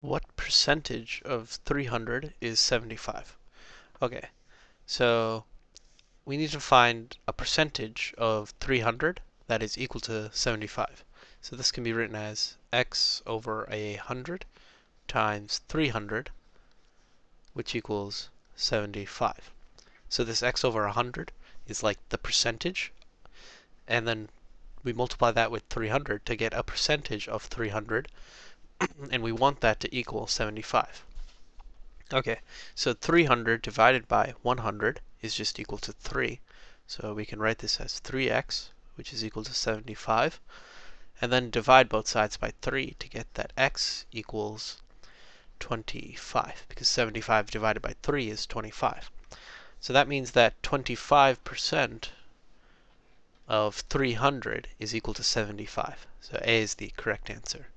What percentage of 300 is 75? Okay, so we need to find a percentage of 300 that is equal to 75. So this can be written as x over a 100 times 300, which equals 75. So this x over 100 is like the percentage, and then we multiply that with 300 to get a percentage of 300, and we want that to equal 75. Okay, so 300 divided by 100 is just equal to 3. So we can write this as 3x, which is equal to 75. And then divide both sides by 3 to get that x equals 25, because 75 divided by 3 is 25. So that means that 25% of 300 is equal to 75. So A is the correct answer.